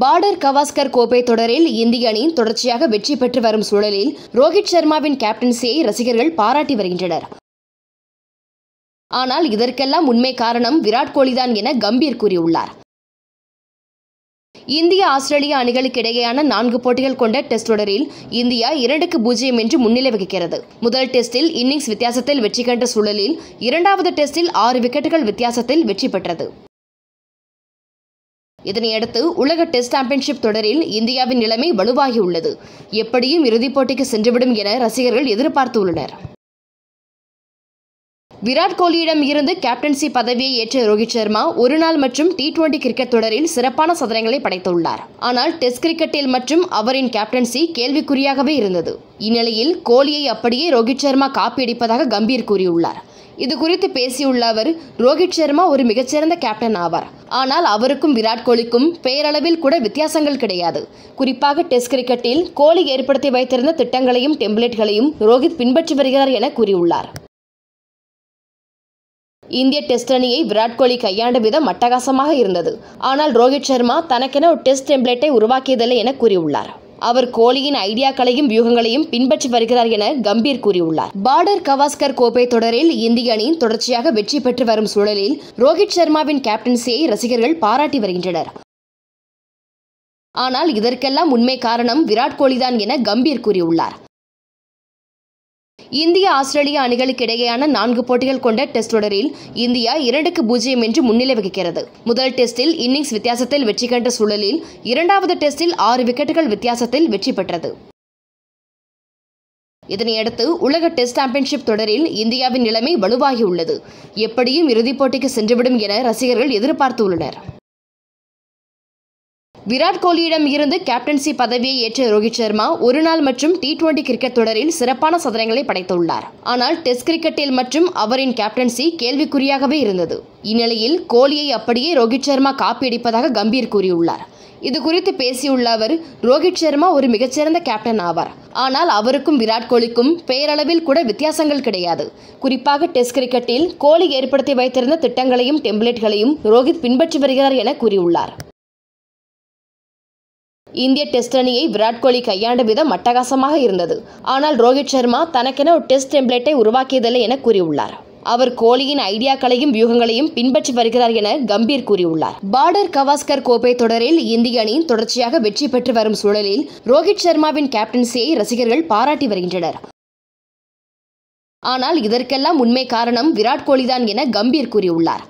Border Gavaskar கோப்பை தொடரில் இந்திய அணி தொடர்ச்சியாக வெற்றி பெற்று வரும் சூழலில் ரோஹித் சர்மாவின் கேப்டன்சியை ரசிகர்கள் பாராட்டி வருகின்றனர். ஆனால் இதற்கெல்லாம் உண்மை காரணம் விராட் கோலிதான் என கம்பீர் கூறியுள்ளார். இந்திய ஆஸ்திரேலிய அணிகளுக்கு இடையேயான நான்கு போட்டிகள் கொண்ட டெஸ்ட் தொடரில் இந்தியா இரண்டுக்கு பூஜ்ஜியம் என்று முன்னிலை வகிக்கிறது. முதல் டெஸ்டில் இன்னிங்ஸ் வித்தியாசத்தில் வெற்றி கண்ட சூழலில் இரண்டாவது டெஸ்டில் ஆறு விக்கெட்டுகள் வித்தியாசத்தில் வெற்றி பெற்றது. இதனையடுத்து உலக டெஸ்ட் சாம்பியன்ஷிப் தொடரில் இந்தியாவின் நிலைமை வலுவாகியுள்ளது. எப்படியும் இறுதிப் போட்டிக்கு சென்றுவிடும் என ரசிகர்கள் எதிர்பார்த்துள்ளனர். விராட் கோலியிடம் இருந்து கேப்டன்சி பதவியை ஏற்ற ரோஹித் சர்மா ஒருநாள் மற்றும் டி டுவெண்டி கிரிக்கெட் தொடரில் சிறப்பான சதனங்களை படைத்துள்ளார். ஆனால் டெஸ்ட் கிரிக்கெட்டில் மற்றும் அவரின் கேப்டன்சி கேள்விக்குறியாகவே இருந்தது. இந்நிலையில் கோலியை அப்படியே ரோஹித் சர்மா காப்பியடிப்பதாக கம்பீர் கூறியுள்ளார். இது குறித்து பேசியுள்ள அவர் ரோஹித் சர்மா ஒரு மிகச்சிறந்த கேப்டன் ஆவார். ஆனால் அவருக்கும் விராட் கோலிக்கும் பெயரளவில் கூட வித்தியாசங்கள் கிடையாது. குறிப்பாக டெஸ்ட் கிரிக்கெட்டில் கோலி ஏற்படுத்தி வைத்திருந்த திட்டங்களையும் டெம்ப்ளேட்களையும் ரோஹித் பின்பற்றி வருகிறார் என கூறியுள்ளார். இந்திய டெஸ்ட் அணியை விராட் கோலி கையாண்ட விதம் அட்டகாசமாக இருந்தது. ஆனால் ரோஹித் சர்மா தனக்கென ஒரு டெஸ்ட் டெம்ப்ளேட்டை உருவாக்கியதில்லை என கூறியுள்ளார். அவர் கோலியின் ஐடியாக்களையும் வியூகங்களையும் பின்பற்றி வருகிறார் என கம்பீர் கூறியுள்ளார். பார்டர் கவாஸ்கர் கோப்பை தொடரில் இந்திய அணி தொடர்ச்சியாக வெற்றி பெற்று வரும் சூழலில் ரோஹித் சர்மாவின் கேப்டன்சியை ரசிகர்கள் பாராட்டி வருகின்றனர். ஆனால் இதற்கெல்லாம் உண்மை காரணம் விராட் கோலிதான் என கம்பீர் கூறியுள்ளார். இந்திய ஆஸ்திரேலிய அணிகளுக்கு இடையேயான நான்கு போட்டிகள் கொண்ட டெஸ்ட் தொடரில் இந்தியா இரண்டுக்கு பூஜ்ஜியம் என்று முன்னிலை வகிக்கிறது. முதல் டெஸ்டில் இன்னிங்ஸ் வித்தியாசத்தில் வெற்றி கண்ட சூழலில் இரண்டாவது டெஸ்டில் ஆறு விக்கெட்டுகள் வித்தியாசத்தில் வெற்றி பெற்றது. இதனையடுத்து உலக டெஸ்ட் சாம்பியன்ஷிப் தொடரில் இந்தியாவின் நிலைமை வலுவாகியுள்ளது. எப்படியும் இறுதிப் போட்டிக்கு சென்றுவிடும் என ரசிகர்கள் எதிர்பார்த்துள்ளனர். விராட் கோலியிடம் இருந்து கேப்டன்சி பதவியை ஏற்ற ரோஹித் சர்மா ஒருநாள் மற்றும் டி டுவெண்டி கிரிக்கெட் தொடரில் சிறப்பான சதனங்களை படைத்துள்ளார். ஆனால் டெஸ்ட் கிரிக்கெட்டில் மற்றும் அவரின் கேப்டன்சி கேள்விக்குறியாகவே இருந்தது. இந்நிலையில் கோலியை அப்படியே ரோஹித் சர்மா காப்பியடிப்பதாக கம்பீர் கூறியுள்ளார். இது குறித்து பேசியுள்ள அவர் ரோஹித் சர்மா ஒரு மிகச்சிறந்த கேப்டன் ஆவார். ஆனால் அவருக்கும் விராட் கோலிக்கும் பெயரளவில் கூட வித்தியாசங்கள் கிடையாது. குறிப்பாக டெஸ்ட் கிரிக்கெட்டில் கோலி ஏற்படுத்தி வைத்திருந்த திட்டங்களையும் டெம்ப்ளேட்களையும் ரோஹித் பின்பற்றி வருகிறார் என கூறியுள்ளார். இந்திய டெஸ்ட் அணியை விராட் கோலி கையாண்ட விதம் அட்டகாசமாக இருந்தது. ஆனால் ரோஹித் சர்மா தனக்கென ஒரு டெஸ்ட் டெம்ப்ளேட்டை உருவாக்கியதில்லை என கூறியுள்ளார். அவர் கோலியின் ஐடியாக்களையும் வியூகங்களையும் பின்பற்றி வருகிறார் என கம்பீர் கூறியுள்ளார். பார்டர் கவாஸ்கர் கோப்பை தொடரில் இந்திய அணி தொடர்ச்சியாக வெற்றி பெற்று வரும் சூழலில் ரோஹித் சர்மாவின் கேப்டன்சியை ரசிகர்கள் பாராட்டி வருகின்றனர். ஆனால் இதற்கெல்லாம் உண்மை காரணம் விராட் கோலிதான் என கம்பீர் கூறியுள்ளார்.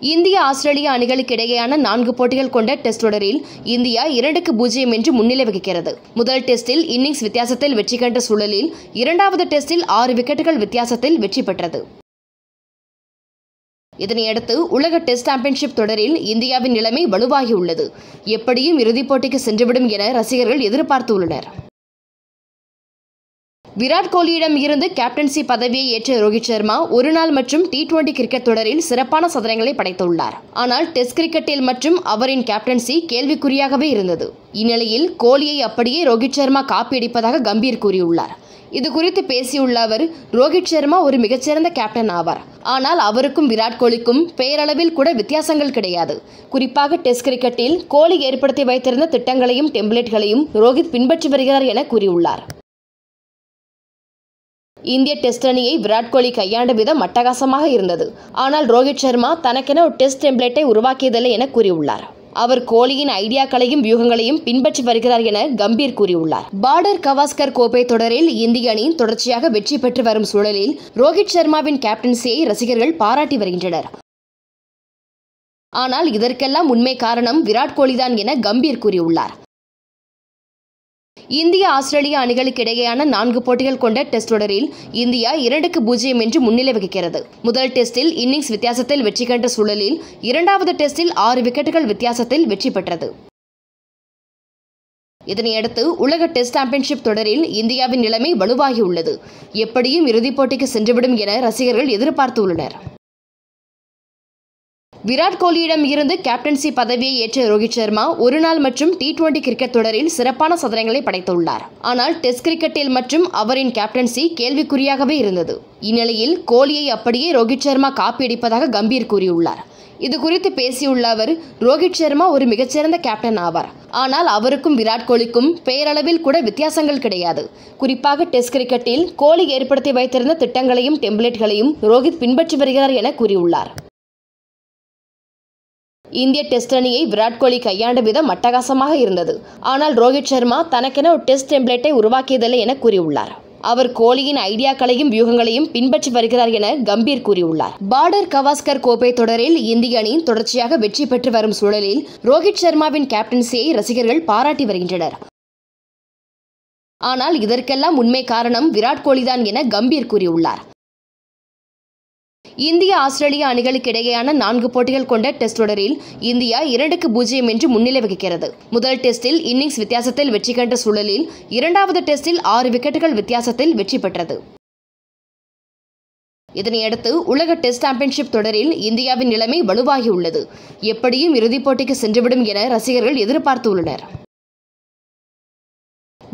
இந்திய ஆஸ்திரேலிய அணிகளுக்கு இடையேயான நான்கு போட்டிகள் கொண்ட டெஸ்ட் தொடரில் இந்தியா இரண்டுக்கு பூஜ்ஜியம் என்று முன்னிலை வகிக்கிறது. முதல் டெஸ்டில் இன்னிங்ஸ் வித்தியாசத்தில் வெற்றி கண்ட சூழலில் இரண்டாவது டெஸ்டில் ஆறு விக்கெட்டுகள் வித்தியாசத்தில் வெற்றி பெற்றது. இதனையடுத்து உலக டெஸ்ட் சாம்பியன்ஷிப் தொடரில் இந்தியாவின் நிலைமை வலுவாகியுள்ளது. எப்படியும் இறுதிப் போட்டிக்கு சென்றுவிடும் என ரசிகர்கள் எதிர்பார்த்துள்ளனர். விராட் கோலியிடம் இருந்து கேப்டன்சி பதவியை ஏற்ற ரோஹித் சர்மா ஒருநாள் மற்றும் டி டுவெண்டி கிரிக்கெட் தொடரில் சிறப்பான சதனங்களை படைத்துள்ளார். ஆனால் டெஸ்ட் கிரிக்கெட்டில் மற்றும் அவரின் கேப்டன்சி கேள்விக்குறியாகவே இருந்தது. இந்நிலையில் கோலியை அப்படியே ரோஹித் சர்மா காப்பியடிப்பதாக கம்பீர் கூறியுள்ளார். இது குறித்து பேசியுள்ள அவர் ரோஹித் சர்மா ஒரு மிகச்சிறந்த கேப்டன் ஆவார். ஆனால் அவருக்கும் விராட் கோலிக்கும் பெயரளவில் கூட வித்தியாசங்கள் கிடையாது. குறிப்பாக டெஸ்ட் கிரிக்கெட்டில் கோலி ஏற்படுத்தி வைத்திருந்த திட்டங்களையும் டெம்ப்ளேட்களையும் ரோஹித் பின்பற்றி வருகிறார் என கூறியுள்ளார். இந்திய டெஸ்ட் அணியை விராட் கோலி கையாண்ட விதம் அட்டகாசமாக இருந்தது. ஆனால் ரோஹித் சர்மா தனக்கென ஒரு டெஸ்ட் டெம்ப்ளேட்டை உருவாக்கியதில்லை என கூறியுள்ளார். அவர் கோலியின் ஐடியாக்களையும் வியூகங்களையும் பின்பற்றி வருகிறார் என கம்பீர் கூறியுள்ளார். பார்டர் கவாஸ்கர் கோப்பை தொடரில் இந்திய அணி தொடர்ச்சியாக வெற்றி பெற்று வரும் சூழலில் ரோஹித் சர்மாவின் கேப்டன்சியை ரசிகர்கள் பாராட்டி வருகின்றனர். ஆனால் இதற்கெல்லாம் உண்மை காரணம் விராட் கோலிதான் என கம்பீர் கூறியுள்ளார். இந்திய ஆஸ்திரேலிய அணிகளுக்கு இடையேயான நான்கு போட்டிகள் கொண்ட டெஸ்ட் தொடரில் இந்தியா இரண்டுக்கு பூஜ்ஜியம் என்று முன்னிலை வகிக்கிறது. முதல் டெஸ்டில் இன்னிங்ஸ் வித்தியாசத்தில் வெற்றி கண்ட சூழலில் இரண்டாவது டெஸ்டில் ஆறு விக்கெட்டுகள் வித்தியாசத்தில் வெற்றி பெற்றது. இதனையடுத்து உலக டெஸ்ட் சாம்பியன்ஷிப் தொடரில் இந்தியாவின் நிலைமை வலுவாகியுள்ளது எப்படியும் இறுதிப் போட்டிக்கு சென்றுவிடும் என ரசிகர்கள் எதிர்பார்த்துள்ளனர். விராட் கோலியிடம் இருந்து கேப்டன்சி பதவியை ஏற்ற ரோஹித் சர்மா ஒருநாள் மற்றும் டி டுவெண்டி கிரிக்கெட் தொடரில் சிறப்பான சதனங்களை படைத்துள்ளார். ஆனால் டெஸ்ட் கிரிக்கெட்டில் மற்றும் அவரின் கேப்டன்சி கேள்விக்குறியாகவே இருந்தது. இந்நிலையில் கோலியை அப்படியே ரோஹித் சர்மா காப்பியடிப்பதாக கம்பீர் கூறியுள்ளார். இது குறித்து பேசியுள்ள அவர் ரோஹித் சர்மா ஒரு மிகச்சிறந்த கேப்டன் ஆவார். ஆனால் அவருக்கும் விராட் கோலிக்கும் பெயரளவில் கூட வித்தியாசங்கள் கிடையாது. குறிப்பாக டெஸ்ட் கிரிக்கெட்டில் கோலி ஏற்படுத்தி வைத்திருந்த திட்டங்களையும் டெம்ப்ளேட்களையும் ரோஹித் பின்பற்றி வருகிறார் என கூறியுள்ளார். இந்திய டெஸ்ட் அணியை விராட் கோலி கையாண்ட விதம் அட்டகாசமாக இருந்தது. ஆனால் ரோஹித் சர்மா தனக்கென ஒரு டெஸ்ட் டெம்ப்ளேட்டை உருவாக்கியதில்லை என கூறியுள்ளார். அவர் கோலியின் ஐடியாக்களையும் வியூகங்களையும் பின்பற்றி வருகிறார் என கம்பீர் கூறியுள்ளார். பார்டர் கவாஸ்கர் கோப்பை தொடரில் இந்திய அணி தொடர்ச்சியாக வெற்றி பெற்று வரும் சூழலில் ரோஹித் சர்மாவின் கேப்டன்சியை ரசிகர்கள் பாராட்டி வருகின்றனர். ஆனால் இதற்கெல்லாம் உண்மை காரணம் விராட் கோலிதான் என கம்பீர் கூறியுள்ளார். இந்திய ஆஸ்திரேலிய அணிகளுக்கு இடையேயான நான்கு போட்டிகள் கொண்ட டெஸ்ட் தொடரில் இந்தியா இரண்டுக்கு பூஜ்ஜியம் என்று முன்னிலை வகிக்கிறது. முதல் டெஸ்டில் இன்னிங்ஸ் வித்தியாசத்தில் வெற்றி கண்ட சூழலில் இரண்டாவது டெஸ்டில் ஆறு விக்கெட்டுகள் வித்தியாசத்தில் வெற்றி பெற்றது. இதனையடுத்து உலக டெஸ்ட் சாம்பியன்ஷிப் தொடரில் இந்தியாவின் நிலைமை வலுவாகியுள்ளது எப்படியும் இறுதிப் போட்டிக்கு சென்றுவிடும் என ரசிகர்கள் எதிர்பார்த்துள்ளனர்.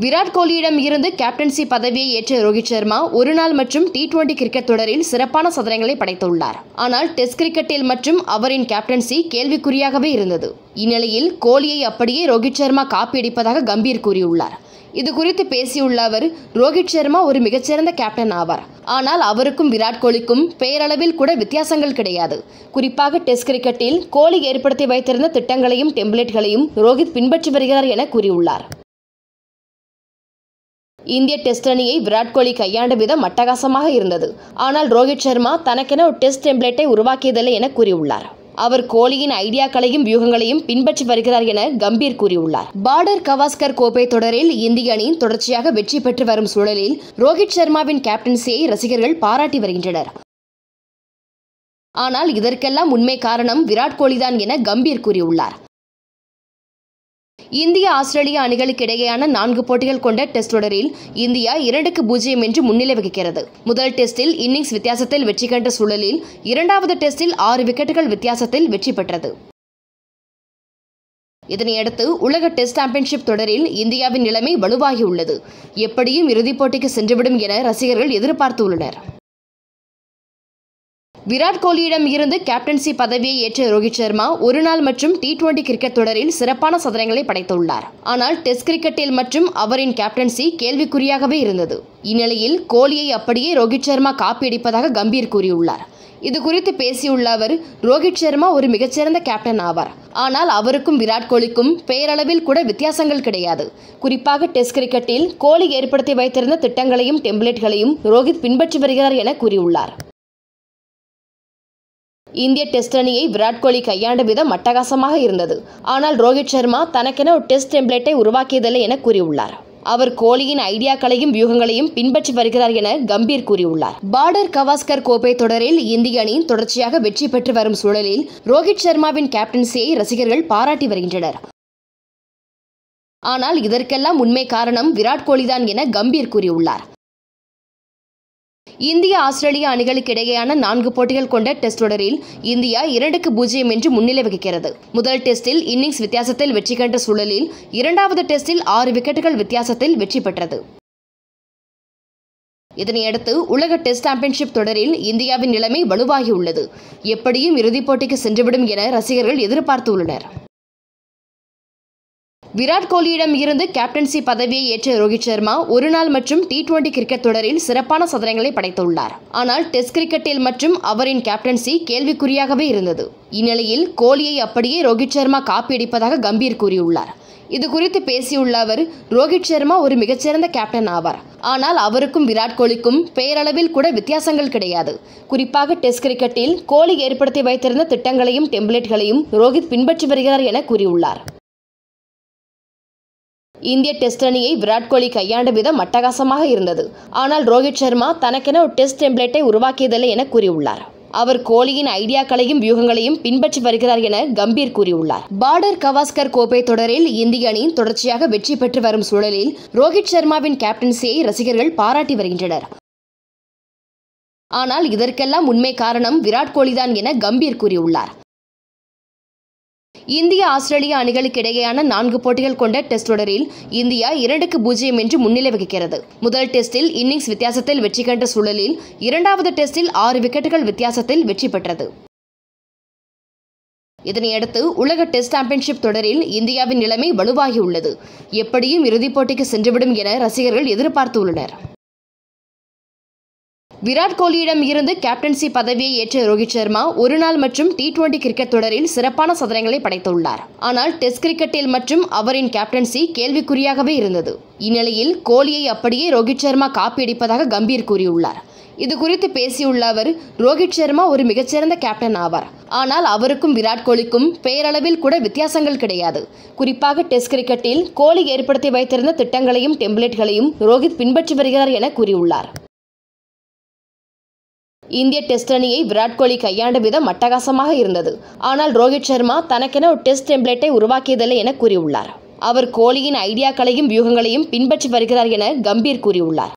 விராட் கோலியிடம் இருந்து கேப்டன்சி பதவியை ஏற்ற ரோஹித் சர்மா ஒருநாள் மற்றும் டி டுவெண்டி கிரிக்கெட் தொடரில் சிறப்பான சதனங்களை படைத்துள்ளார். ஆனால் டெஸ்ட் கிரிக்கெட்டில் மற்றும் அவரின் கேப்டன்சி கேள்விக்குறியாகவே இருந்தது. இந்நிலையில் கோலியை அப்படியே ரோஹித் சர்மா காப்பியடிப்பதாக கம்பீர் கூறியுள்ளார். இது குறித்து பேசியுள்ள அவர் ரோஹித் சர்மா ஒரு மிகச்சிறந்த கேப்டன் ஆவார். ஆனால் அவருக்கும் விராட் கோலிக்கும் பெயரளவில் கூட வித்தியாசங்கள் கிடையாது. குறிப்பாக டெஸ்ட் கிரிக்கெட்டில் கோலி ஏற்படுத்தி வைத்திருந்த திட்டங்களையும் டெம்ப்ளேட்களையும் ரோஹித் பின்பற்றி வருகிறார் என கூறியுள்ளார். இந்திய டெஸ்ட் அணியை விராட் கோலி கையாண்ட விதம் அட்டகாசமாக இருந்தது. ஆனால் ரோஹித் சர்மா தனக்கென ஒரு டெஸ்ட் டெம்ப்ளேட்டை உருவாக்கியதில்லை என கூறியுள்ளார். அவர் கோலியின் ஐடியாக்களையும் வியூகங்களையும் பின்பற்றி வருகிறார் என கம்பீர் கூறியுள்ளார். பார்டர் கவாஸ்கர் கோப்பை தொடரில் இந்திய அணி தொடர்ச்சியாக வெற்றி பெற்று வரும் சூழலில் ரோஹித் சர்மாவின் கேப்டன்சியை ரசிகர்கள் பாராட்டி வருகின்றனர். ஆனால் இதற்கெல்லாம் உண்மை காரணம் விராட் கோலிதான் என கம்பீர் கூறியுள்ளார். இந்திய ஆஸ்திரேலிய அணிகளுக்கு இடையேயான நான்கு போட்டிகள் கொண்ட டெஸ்ட் தொடரில் இந்தியா இரண்டுக்கு பூஜ்ஜியம் என்று முன்னிலை வகிக்கிறது. முதல் டெஸ்டில் இன்னிங்ஸ் வித்தியாசத்தில் வெற்றி கண்ட சூழலில் இரண்டாவது டெஸ்டில் ஆறு விக்கெட்டுகள் வித்தியாசத்தில் வெற்றி பெற்றது. இதனையடுத்து உலக டெஸ்ட் சாம்பியன்ஷிப் தொடரில் இந்தியாவின் நிலைமை வலுவாகியுள்ளது எப்படியும் இறுதிப் போட்டிக்கு சென்றுவிடும் என ரசிகர்கள் எதிர்பார்த்துள்ளனர் விராட் கோலியிடம் இருந்து கேப்டன்சி பதவியை ஏற்ற ரோஹித் சர்மா ஒருநாள் மற்றும் டி டுவெண்டி கிரிக்கெட் தொடரில் சிறப்பான சதனங்களை படைத்துள்ளார். ஆனால் டெஸ்ட் கிரிக்கெட்டில் மற்றும் அவரின் கேப்டன்சி கேள்விக்குறியாகவே இருந்தது. இந்நிலையில் கோலியை அப்படியே ரோஹித் சர்மா காப்பியடிப்பதாக கம்பீர் கூறியுள்ளார். இது குறித்து பேசியுள்ள அவர் ரோஹித் சர்மா ஒரு மிகச்சிறந்த கேப்டன் ஆவார். ஆனால் அவருக்கும் விராட் கோலிக்கும் பெயரளவில் கூட வித்தியாசங்கள் கிடையாது. குறிப்பாக டெஸ்ட் கிரிக்கெட்டில் கோலி ஏற்படுத்தி வைத்திருந்த திட்டங்களையும் டெம்ப்ளேட்களையும் ரோஹித் பின்பற்றி வருகிறார் என கூறியுள்ளார். இந்திய டெஸ்ட் அணியை விராட் கோலி கையாண்ட விதம் அட்டகாசமாக இருந்தது. ஆனால் ரோஹித் சர்மா தனக்கென ஒரு டெஸ்ட் டெம்ப்ளேட்டை உருவாக்கியதில்லை என கூறியுள்ளார். அவர் கோலியின் ஐடியாக்களையும் வியூகங்களையும் பின்பற்றி வருகிறார் என கம்பீர் கூறியுள்ளார். பார்டர் கவாஸ்கர் கோப்பை தொடரில் இந்திய அணி தொடர்ச்சியாக வெற்றி பெற்று வரும் சூழலில் ரோஹித் சர்மாவின் கேப்டன்சியை ரசிகர்கள் பாராட்டி வருகின்றனர். ஆனால் இதற்கெல்லாம் உண்மை காரணம் விராட் கோலிதான் என கம்பீர் கூறியுள்ளார். இந்திய ஆஸ்திரேலிய அணிகளுக்கு இடையேயான நான்கு போட்டிகள் கொண்ட டெஸ்ட் தொடரில் இந்தியா இரண்டுக்கு பூஜ்ஜியம் என்று முன்னிலை வகிக்கிறது. முதல் டெஸ்டில் இன்னிங்ஸ் வித்தியாசத்தில் வெற்றி கண்ட சூழலில் இரண்டாவது டெஸ்டில் ஆறு விக்கெட்டுகள் வித்தியாசத்தில் வெற்றி பெற்றது. இதனையடுத்து உலக டெஸ்ட் சாம்பியன்ஷிப் தொடரில் இந்தியாவின் நிலைமை வலுவாகியுள்ளது. எப்படியும் இறுதிப் போட்டிக்கு சென்றுவிடும் என ரசிகர்கள் எதிர்பார்த்துள்ளனர். விராட் கோலியிடம் இருந்து கேப்டன்சி பதவியை ஏற்ற ரோஹித் சர்மா ஒருநாள் மற்றும் டி டுவெண்டி கிரிக்கெட் தொடரில் சிறப்பான சதனங்களை படைத்துள்ளார். ஆனால் டெஸ்ட் கிரிக்கெட்டில் மற்றும் அவரின் கேப்டன்சி கேள்விக்குறியாகவே இருந்தது. இந்நிலையில் கோலியை அப்படியே ரோஹித் சர்மா காப்பியடிப்பதாக கம்பீர் கூறியுள்ளார். இது குறித்து பேசியுள்ள அவர் ரோஹித் சர்மா ஒரு மிகச்சிறந்த கேப்டன் ஆவார். ஆனால் அவருக்கும் விராட் கோலிக்கும் பெயரளவில் கூட வித்தியாசங்கள் கிடையாது. குறிப்பாக டெஸ்ட் கிரிக்கெட்டில் கோலி ஏற்படுத்தி வைத்திருந்த திட்டங்களையும் டெம்ப்ளேட்களையும் ரோஹித் பின்பற்றி வருகிறார் என கூறியுள்ளார். இந்திய டெஸ்ட் அணியை விராட் கோலி கையாண்ட விதம் அட்டகாசமாக இருந்தது. ஆனால் ரோஹித் சர்மா தனக்கென ஒரு டெஸ்ட் டெம்ப்ளேட்டை உருவாக்கியதில்லை என கூறியுள்ளார். அவர் கோலியின் ஐடியாக்களையும் வியூகங்களையும் பின்பற்றி வருகிறார் என கம்பீர் கூறியுள்ளார். பார்டர் கவாஸ்கர் கோப்பை தொடரில் இந்திய அணி தொடர்ச்சியாக வெற்றி பெற்று வரும் சூழலில் ரோஹித் சர்மாவின் கேப்டன்சியை ரசிகர்கள் பாராட்டி வருகின்றனர். ஆனால் இதற்கெல்லாம் உண்மை காரணம் விராட் கோலிதான் என கம்பீர் கூறியுள்ளார். இந்திய ஆஸ்திரேலிய அணிகளுக்கு இடையேயான நான்கு போட்டிகள் கொண்ட டெஸ்ட் தொடரில் இந்தியா இரண்டுக்கு பூஜ்ஜியம் என்று முன்னிலை வகிக்கிறது. முதல் டெஸ்டில் இன்னிங்ஸ் வித்தியாசத்தில் வெற்றி கண்ட சூழலில் இரண்டாவது டெஸ்டில் ஆறு விக்கெட்டுகள் வித்தியாசத்தில் வெற்றி பெற்றது. இதனையடுத்து உலக டெஸ்ட் சாம்பியன்ஷிப் தொடரில் இந்தியாவின் நிலைமை வலுவாகியுள்ளது. எப்படியும் இறுதிப் போட்டிக்கு சென்றுவிடும் என ரசிகர்கள் எதிர்பார்த்துள்ளனர். விராட் கோலியிடம் இருந்து கேப்டன்சி பதவியை ஏற்ற ரோஹித் சர்மா ஒருநாள் மற்றும் டி டுவெண்டி கிரிக்கெட் தொடரில் சிறப்பான சதனங்களை படைத்துள்ளார். ஆனால் டெஸ்ட் கிரிக்கெட்டில் மற்றும் அவரின் கேப்டன்சி கேள்விக்குறியாகவே இருந்தது. இந்நிலையில் கோலியை அப்படியே ரோஹித் சர்மா காப்பியடிப்பதாக கம்பீர் கூறியுள்ளார். இது குறித்து பேசியுள்ள அவர் ரோஹித் சர்மா ஒரு மிகச்சிறந்த கேப்டன் ஆவார். ஆனால் அவருக்கும் விராட் கோலிக்கும் பெயரளவில் கூட வித்தியாசங்கள் கிடையாது. குறிப்பாக டெஸ்ட் கிரிக்கெட்டில் கோலி ஏற்படுத்தி வைத்திருந்த திட்டங்களையும் டெம்ப்ளேட்களையும் ரோஹித் பின்பற்றி வருகிறார் என கூறியுள்ளார். இந்திய டெஸ்ட் அணியை விராட் கோலி கையாண்ட விதம் அட்டகாசமாக இருந்தது. ஆனால் ரோஹித் சர்மா தனக்கென ஒரு டெஸ்ட் டெம்ப்ளேட்டை உருவாக்கியதில்லை என கூறியுள்ளார். அவர் கோலியின் ஐடியாக்களையும் வியூகங்களையும் பின்பற்றி வருகிறார் என கம்பீர் கூறியுள்ளார்.